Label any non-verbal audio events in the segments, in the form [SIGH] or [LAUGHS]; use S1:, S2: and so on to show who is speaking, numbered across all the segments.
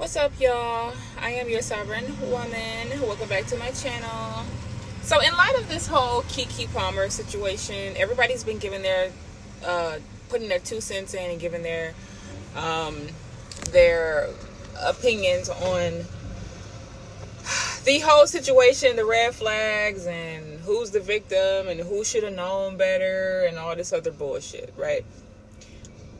S1: What's up, y'all? I am your sovereign woman. Welcome back to my channel. So, in light of this whole Keke Palmer situation, everybody's been giving their, uh, putting their two cents in and giving their, um, their opinions on the whole situation, the red flags, and who's the victim, and who should have known better, and all this other bullshit, right?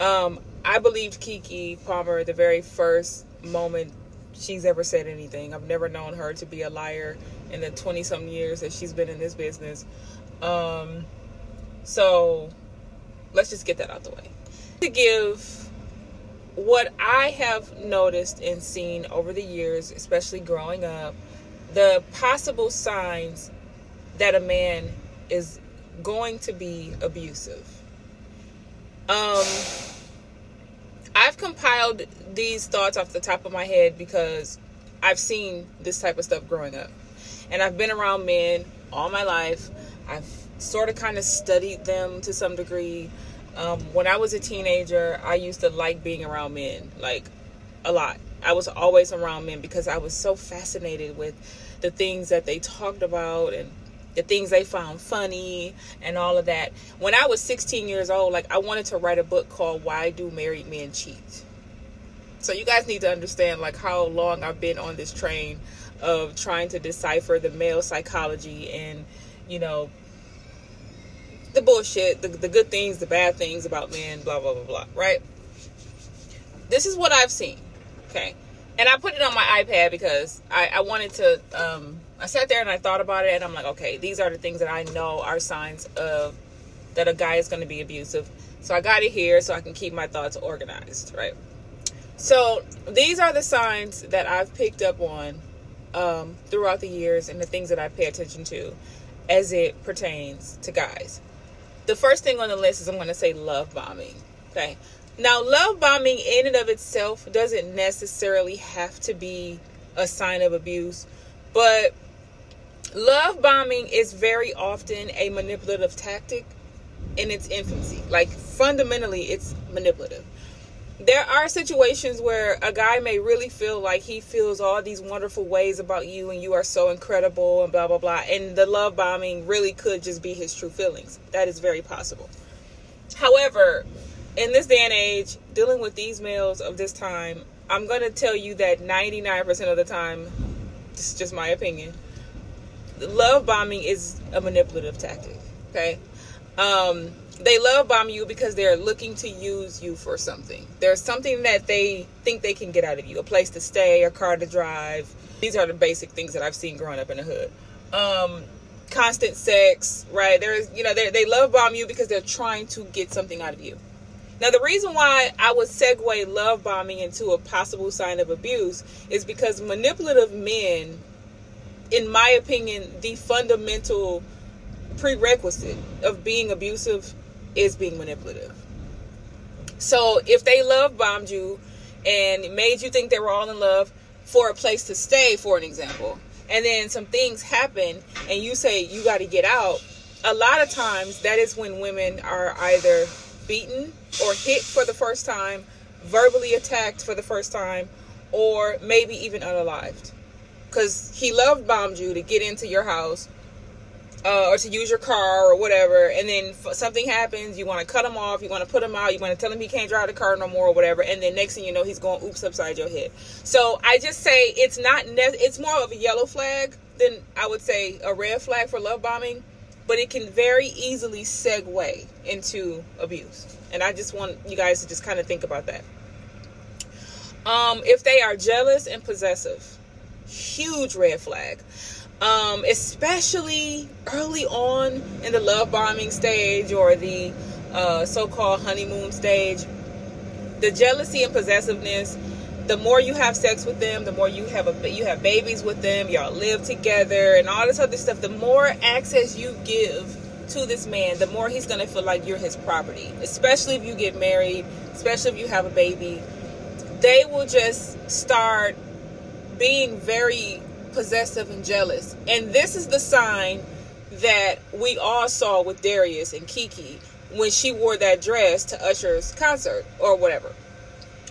S1: Um, I believed Keke Palmer the very first moment she's ever said anything. I've never known her to be a liar in the 20 some years that she's been in this business. Um, so let's just get that out the way. To give what I have noticed and seen over the years, especially growing up, the possible signs that a man is going to be abusive. Um, I've compiled these thoughts off the top of my head because I've seen this type of stuff growing up. And I've been around men all my life. I've sort of kind of studied them to some degree. Um, when I was a teenager, I used to like being around men, like a lot. I was always around men because I was so fascinated with the things that they talked about and the things they found funny and all of that. When I was 16 years old, like I wanted to write a book called Why Do Married Men Cheat? So you guys need to understand like how long I've been on this train of trying to decipher the male psychology and, you know, the bullshit, the, the good things, the bad things about men, blah, blah, blah, blah, right? This is what I've seen, okay? And I put it on my iPad because I, I wanted to um, I sat there and I thought about it, and I'm like, okay, these are the things that I know are signs of that a guy is going to be abusive. So I got it here so I can keep my thoughts organized, right? So these are the signs that I've picked up on um, throughout the years and the things that I pay attention to as it pertains to guys. The first thing on the list is I'm going to say love bombing. Okay. Now, love bombing in and of itself doesn't necessarily have to be a sign of abuse, but love bombing is very often a manipulative tactic in its infancy. Like fundamentally, it's manipulative. There are situations where a guy may really feel like he feels all these wonderful ways about you and you are so incredible and blah blah blah. And the love bombing really could just be his true feelings. That is very possible. However, in this day and age, dealing with these males of this time, I'm going to tell you that 99% of the time, this is just my opinion, love bombing is a manipulative tactic. Okay. Um, they love bomb you because they're looking to use you for something. There's something that they think they can get out of you a place to stay, a car to drive. These are the basic things that I've seen growing up in the hood. Um, constant sex, right? There's, you know, they love bomb you because they're trying to get something out of you. Now, the reason why I would segue love bombing into a possible sign of abuse is because manipulative men in my opinion, the fundamental prerequisite of being abusive is being manipulative. So if they love bombed you and made you think they were all in love for a place to stay, for an example, and then some things happen and you say you got to get out, a lot of times that is when women are either beaten or hit for the first time, verbally attacked for the first time, or maybe even unalived because he love bombed you to get into your house uh, or to use your car or whatever, and then something happens, you want to cut him off, you want to put him out, you want to tell him he can't drive the car no more or whatever, and then next thing you know, he's going oops upside your head. So I just say it's not ne- it's more of a yellow flag than I would say a red flag for love bombing, but it can very easily segue into abuse, and I just want you guys to just kind of think about that. Um, if they are jealous and possessive huge red flag. Um, especially early on in the love bombing stage or the uh, so-called honeymoon stage. The jealousy and possessiveness. The more you have sex with them, the more you have a you have babies with them, y'all live together, and all this other stuff. The more access you give to this man, the more he's gonna feel like you're his property. Especially if you get married, especially if you have a baby, they will just start being very possessive and jealous. And this is the sign that we all saw with Darius and Keke when she wore that dress to Usher's concert or whatever.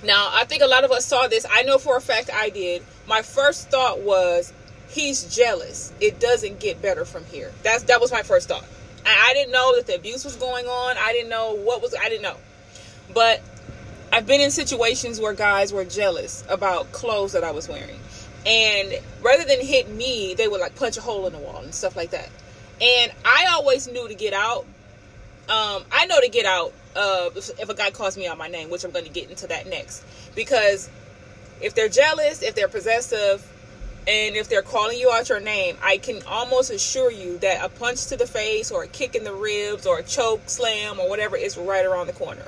S1: Now, I think a lot of us saw this. I know for a fact I did. My first thought was, he's jealous. It doesn't get better from here. That's that was my first thought. I, I didn't know that the abuse was going on. I didn't know what was. I didn't know. But I've been in situations where guys were jealous about clothes that I was wearing. And rather than hit me, they would like punch a hole in the wall and stuff like that. And I always knew to get out. Um, I know to get out uh, if, if a guy calls me out my name, which I'm going to get into that next. Because if they're jealous, if they're possessive, and if they're calling you out your name, I can almost assure you that a punch to the face or a kick in the ribs or a choke slam or whatever is right around the corner.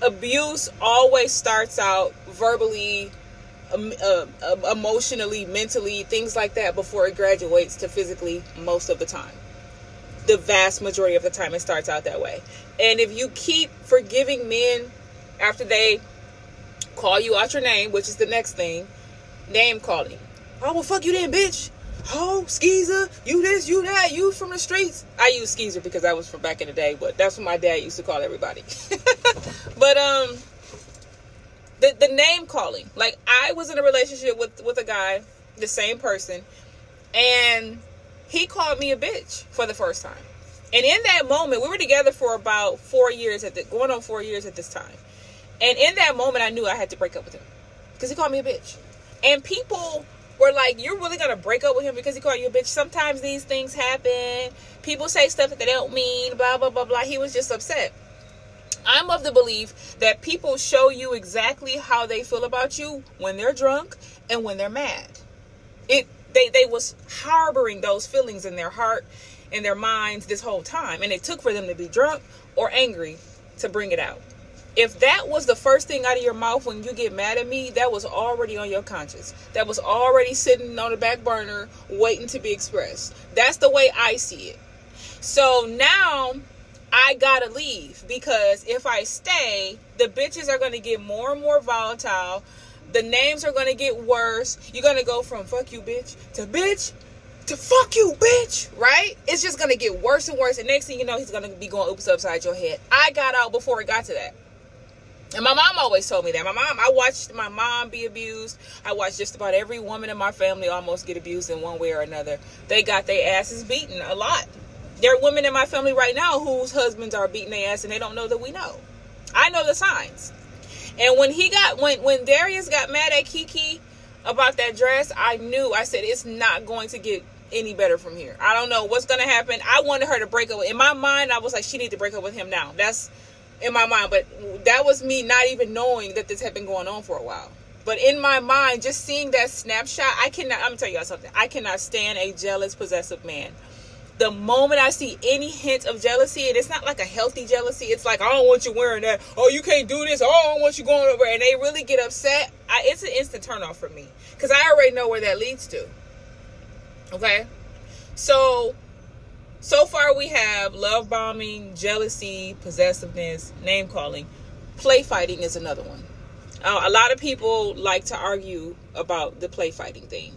S1: Abuse always starts out verbally, um, uh, emotionally, mentally, things like that before it graduates to physically most of the time. The vast majority of the time, it starts out that way. And if you keep forgiving men after they call you out your name, which is the next thing, name calling. Oh, well, fuck you then, bitch. Oh, skeezer, you this, you that, you from the streets. I use skeezer because I was from back in the day, but that's what my dad used to call everybody. [LAUGHS] but um, the the name calling. Like I was in a relationship with with a guy, the same person, and he called me a bitch for the first time. And in that moment, we were together for about four years at the going on four years at this time. And in that moment, I knew I had to break up with him because he called me a bitch. And people were like, "You're really gonna break up with him because he called you a bitch?" Sometimes these things happen. People say stuff that they don't mean. Blah blah blah blah. He was just upset. I'm of the belief that people show you exactly how they feel about you when they're drunk and when they're mad. It they they was harboring those feelings in their heart in their minds this whole time and it took for them to be drunk or angry to bring it out if that was the first thing out of your mouth when you get mad at me, that was already on your conscience. That was already sitting on the back burner waiting to be expressed. That's the way I see it. So now I gotta leave because if I stay, the bitches are gonna get more and more volatile. The names are gonna get worse. You're gonna go from fuck you, bitch, to bitch, to fuck you, bitch, right? It's just gonna get worse and worse. And next thing you know, he's gonna be going oops upside your head. I got out before it got to that. And my mom always told me that. My mom, I watched my mom be abused. I watched just about every woman in my family almost get abused in one way or another. They got their asses beaten a lot. There are women in my family right now whose husbands are beating their ass and they don't know that we know. I know the signs. And when he got when when Darius got mad at Keke about that dress, I knew. I said it's not going to get any better from here. I don't know what's going to happen. I wanted her to break up. In my mind, I was like, she need to break up with him now. That's in my mind. But that was me not even knowing that this had been going on for a while. But in my mind, just seeing that snapshot, I cannot, I'm gonna tell y'all something. I cannot stand a jealous, possessive man. The moment I see any hint of jealousy, and it's not like a healthy jealousy, it's like, I don't want you wearing that. Oh, you can't do this. Oh, I don't want you going over. And they really get upset. I, it's an instant turnoff for me because I already know where that leads to. Okay? So so far we have love bombing, jealousy, possessiveness, name calling. Play fighting is another one. Uh, a lot of people like to argue about the play fighting thing.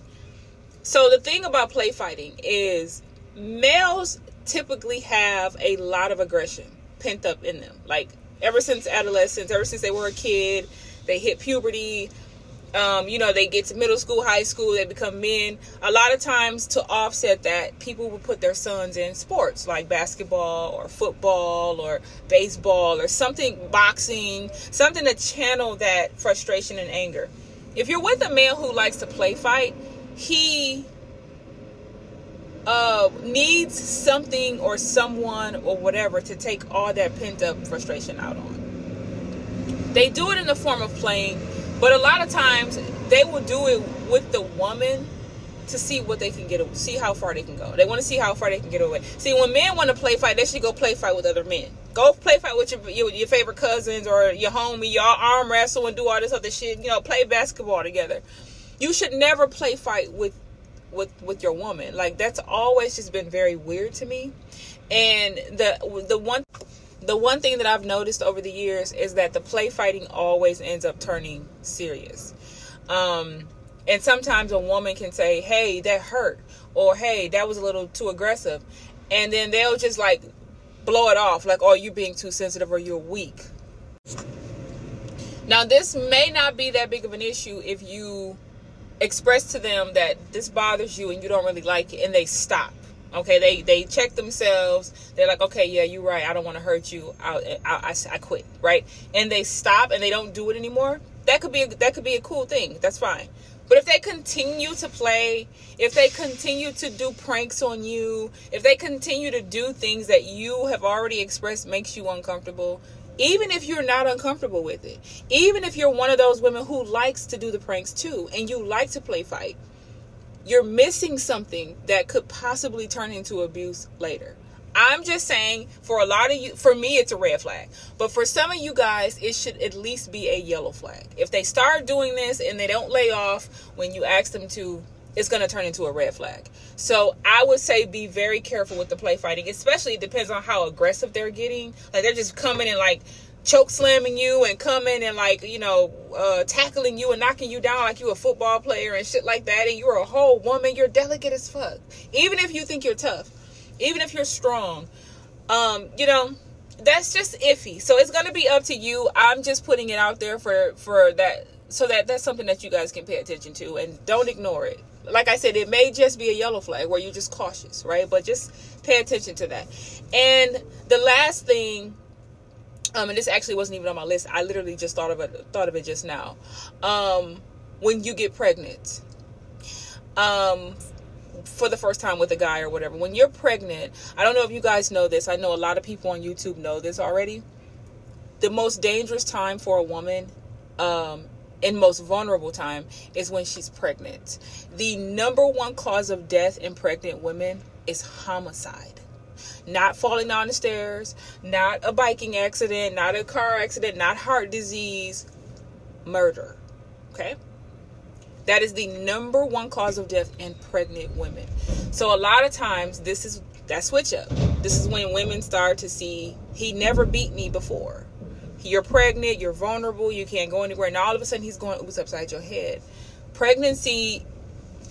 S1: So the thing about play fighting is males typically have a lot of aggression pent up in them. Like ever since adolescence, ever since they were a kid, they hit puberty, um, you know, they get to middle school, high school, they become men. A lot of times, to offset that, people will put their sons in sports like basketball or football or baseball or something, boxing, something to channel that frustration and anger. If you're with a man who likes to play fight, he uh, needs something or someone or whatever to take all that pent up frustration out on. They do it in the form of playing but a lot of times they will do it with the woman to see what they can get, see how far they can go. They want to see how far they can get away. See, when men want to play fight, they should go play fight with other men. Go play fight with your, your, your favorite cousins or your homie. Y'all arm wrestle and do all this other shit. You know, play basketball together. You should never play fight with with with your woman. Like that's always just been very weird to me. And the the one the one thing that I've noticed over the years is that the play fighting always ends up turning serious. Um, and sometimes a woman can say, hey, that hurt, or hey, that was a little too aggressive. And then they'll just like blow it off, like, oh, you're being too sensitive or you're weak. Now, this may not be that big of an issue if you express to them that this bothers you and you don't really like it and they stop. Okay, they they check themselves. They're like, okay, yeah, you're right. I don't want to hurt you. I, I, I, quit, right? And they stop and they don't do it anymore. That could be a, that could be a cool thing. That's fine. But if they continue to play, if they continue to do pranks on you, if they continue to do things that you have already expressed makes you uncomfortable, even if you're not uncomfortable with it, even if you're one of those women who likes to do the pranks too, and you like to play fight, you're missing something that could possibly turn into abuse later. I'm just saying for a lot of you, for me, it's a red flag. But for some of you guys, it should at least be a yellow flag. If they start doing this and they don't lay off when you ask them to, it's going to turn into a red flag. So I would say be very careful with the play fighting, especially it depends on how aggressive they're getting. Like they're just coming and like choke slamming you and coming and like you know uh, tackling you and knocking you down like you a football player and shit like that and you're a whole woman you're delicate as fuck even if you think you're tough even if you're strong um you know that's just iffy so it's gonna be up to you i'm just putting it out there for for that so that that's something that you guys can pay attention to and don't ignore it like i said it may just be a yellow flag where you're just cautious right but just pay attention to that and the last thing um, and this actually wasn't even on my list. I literally just thought of it thought of it just now. Um, when you get pregnant, um, for the first time with a guy or whatever, when you're pregnant, I don't know if you guys know this. I know a lot of people on YouTube know this already. The most dangerous time for a woman, um, and most vulnerable time is when she's pregnant. The number one cause of death in pregnant women is homicide not falling down the stairs, not a biking accident, not a car accident, not heart disease, murder. Okay? That is the number one cause of death in pregnant women. So a lot of times this is that switch up. This is when women start to see he never beat me before. You're pregnant, you're vulnerable, you can't go anywhere, and all of a sudden he's going oops upside your head. Pregnancy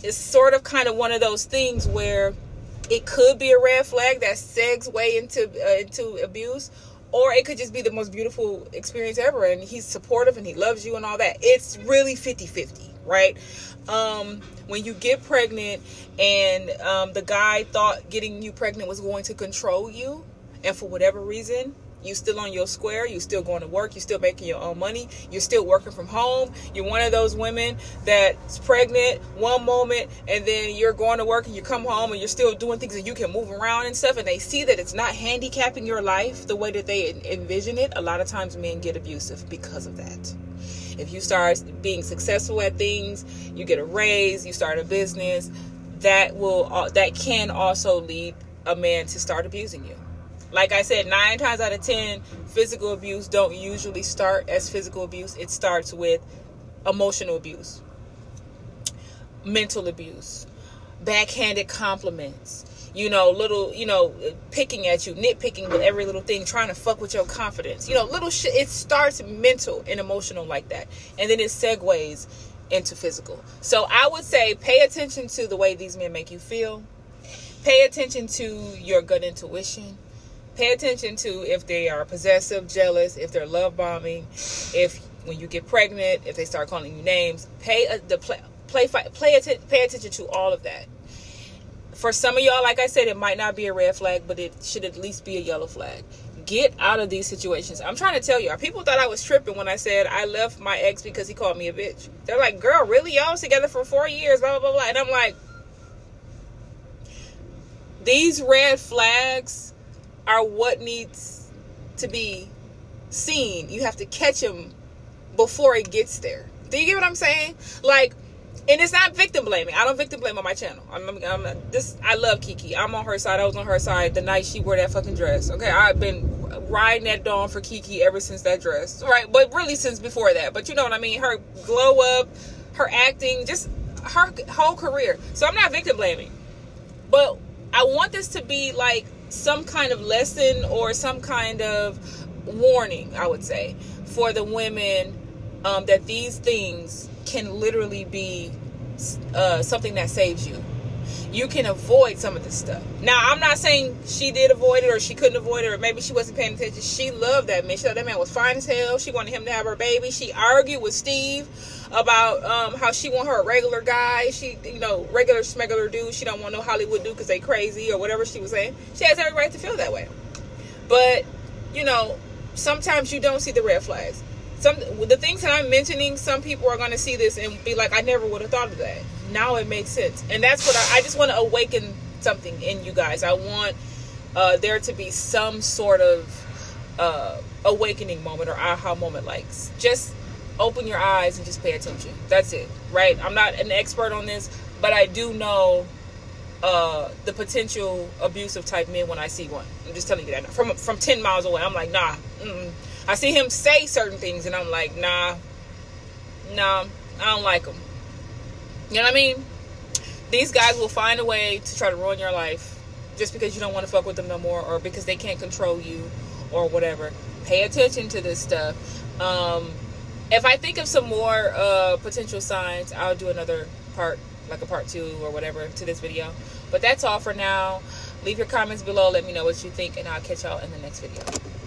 S1: is sort of kind of one of those things where it could be a red flag that segs way into uh, into abuse or it could just be the most beautiful experience ever and he's supportive and he loves you and all that. It's really 50-50 right? Um, when you get pregnant and um, the guy thought getting you pregnant was going to control you and for whatever reason you still on your square you still going to work you still making your own money you're still working from home you're one of those women that's pregnant one moment and then you're going to work and you come home and you're still doing things and you can move around and stuff and they see that it's not handicapping your life the way that they envision it a lot of times men get abusive because of that. If you start being successful at things you get a raise you start a business that will that can also lead a man to start abusing you like I said, nine times out of ten, physical abuse don't usually start as physical abuse. It starts with emotional abuse, mental abuse, backhanded compliments, you know, little, you know, picking at you, nitpicking with every little thing, trying to fuck with your confidence. You know, little shit. It starts mental and emotional like that. And then it segues into physical. So I would say pay attention to the way these men make you feel. Pay attention to your gut intuition pay attention to if they are possessive, jealous, if they're love bombing, if when you get pregnant, if they start calling you names. Pay a, the play play play pay attention to all of that. For some of y'all, like I said, it might not be a red flag, but it should at least be a yellow flag. Get out of these situations. I'm trying to tell you, people thought I was tripping when I said I left my ex because he called me a bitch. They're like, "Girl, really? Y'all was together for four years?" Blah blah blah. And I'm like, these red flags are what needs to be seen. You have to catch them before it gets there. Do you get what I'm saying? Like, and it's not victim blaming. I don't victim blame on my channel. I'm, I'm, I'm, this. I love Keke. I'm on her side. I was on her side the night she wore that fucking dress. Okay, I've been riding that dawn for Keke ever since that dress. Right, but really since before that. But you know what I mean. Her glow up, her acting, just her whole career. So I'm not victim blaming, but I want this to be like some kind of lesson or some kind of warning, I would say, for the women um, that these things can literally be uh, something that saves you. you can avoid some of this stuff. Now, I'm not saying she did avoid it or she couldn't avoid it or maybe she wasn't paying attention. She loved that man. She thought that man was fine as hell. She wanted him to have her baby. She argued with Steve about um, how she want her regular guy. She, you know, regular smuggler dude. She don't want no Hollywood dude because they crazy or whatever she was saying. She has every right to feel that way. But, you know, sometimes you don't see the red flags. Some the things that I'm mentioning, some people are going to see this and be like, I never would have thought of that. Now it makes sense, and that's what I, I just want to awaken something in you guys. I want uh, there to be some sort of uh, awakening moment or aha moment. Like just open your eyes and just pay attention. That's it, right? I'm not an expert on this, but I do know uh, the potential abusive type men when I see one. I'm just telling you that from from ten miles away. I'm like, nah. Mm-mm. I see him say certain things, and I'm like, nah, nah, I don't like him. You know what I mean? These guys will find a way to try to ruin your life just because you don't want to fuck with them no more, or because they can't control you, or whatever. Pay attention to this stuff. Um, if I think of some more uh, potential signs, I'll do another part, like a part two or whatever, to this video. But that's all for now. Leave your comments below. Let me know what you think, and I'll catch y'all in the next video.